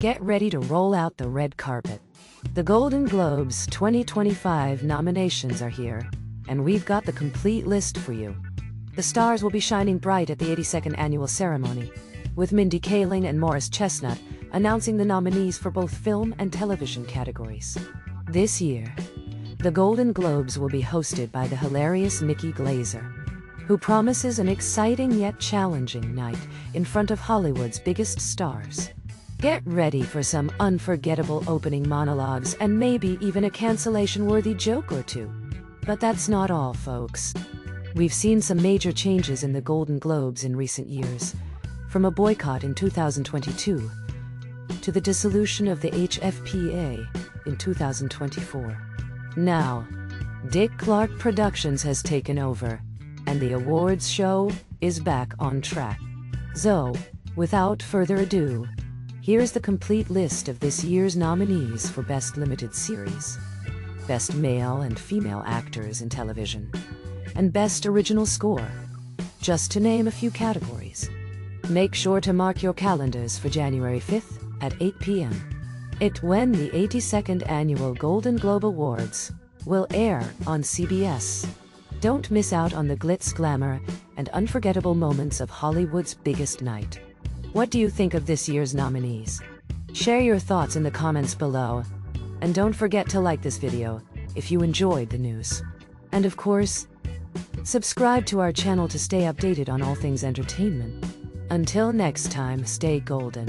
Get ready to roll out the red carpet. The Golden Globes 2025 nominations are here, and we've got the complete list for you. The stars will be shining bright at the 82nd annual ceremony, with Mindy Kaling and Morris Chestnut announcing the nominees for both film and television categories. This year, the Golden Globes will be hosted by the hilarious Nikki Glaser, who promises an exciting yet challenging night in front of Hollywood's biggest stars. Get ready for some unforgettable opening monologues and maybe even a cancellation worthy joke or two. But that's not all, folks. We've seen some major changes in the Golden Globes in recent years, from a boycott in 2022 to the dissolution of the HFPA in 2024. Now, Dick Clark Productions has taken over, and the awards show is back on track. So, without further ado, Here's the complete list of this year's nominees for Best Limited Series, Best Male and Female Actors in Television, and Best Original Score, just to name a few categories. Make sure to mark your calendars for January 5th at 8 p.m. It when the 82nd Annual Golden Globe Awards will air on CBS. Don't miss out on the glitz, glamour, and unforgettable moments of Hollywood's biggest night. What do you think of this year's nominees? Share your thoughts in the comments below. And don't forget to like this video if you enjoyed the news. And of course, subscribe to our channel to stay updated on all things entertainment. Until next time, stay golden.